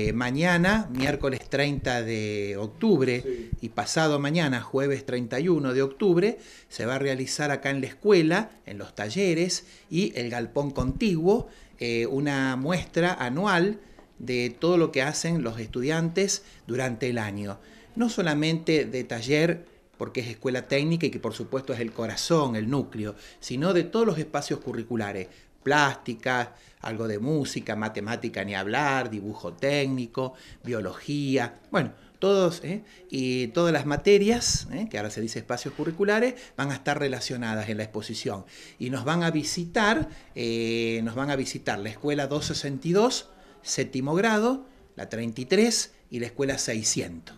Eh, mañana, miércoles 30 de octubre, y pasado mañana, jueves 31 de octubre, se va a realizar acá en la escuela, en los talleres y el galpón contiguo, eh, una muestra anual de todo lo que hacen los estudiantes durante el año. No solamente de taller, porque es escuela técnica y que por supuesto es el corazón, el núcleo, sino de todos los espacios curriculares, plástica, algo de música, matemática ni hablar, dibujo técnico, biología, bueno, todos ¿eh? y todas las materias, ¿eh? que ahora se dice espacios curriculares, van a estar relacionadas en la exposición y nos van a visitar, eh, nos van a visitar la escuela 262, séptimo grado, la 33 y la escuela 600.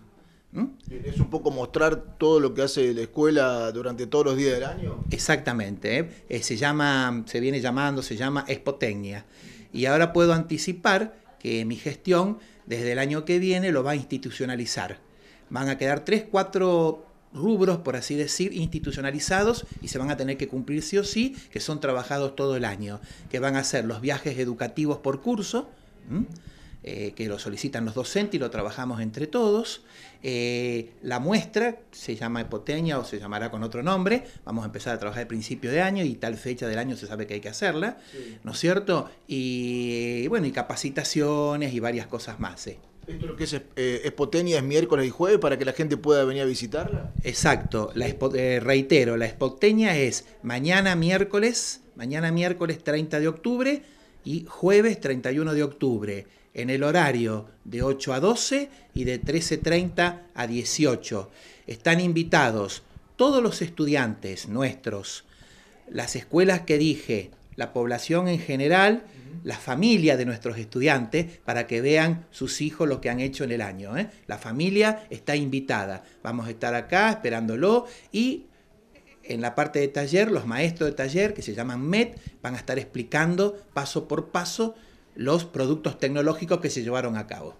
Poco mostrar todo lo que hace la escuela durante todos los días del año. Exactamente, ¿eh? Eh, se llama, se viene llamando, se llama Espotecnia. Y ahora puedo anticipar que mi gestión desde el año que viene lo va a institucionalizar. Van a quedar tres, cuatro rubros, por así decir, institucionalizados y se van a tener que cumplir sí o sí, que son trabajados todo el año, que van a ser los viajes educativos por curso, eh, que lo solicitan los docentes y lo trabajamos entre todos. Eh, la muestra se llama Epoteña o se llamará con otro nombre. Vamos a empezar a trabajar a principio de año y tal fecha del año se sabe que hay que hacerla, ¿no es cierto? Y bueno, y capacitaciones y varias cosas más. ¿Esto lo que es eh, es miércoles y jueves para que la gente pueda venir a visitarla? Exacto, la reitero, la Espoteña es mañana miércoles, mañana miércoles 30 de octubre y jueves 31 de octubre en el horario de 8 a 12 y de 13.30 a 18. Están invitados todos los estudiantes nuestros, las escuelas que dije, la población en general, la familia de nuestros estudiantes, para que vean sus hijos lo que han hecho en el año. ¿eh? La familia está invitada. Vamos a estar acá esperándolo y en la parte de taller, los maestros de taller, que se llaman MET, van a estar explicando paso por paso los productos tecnológicos que se llevaron a cabo.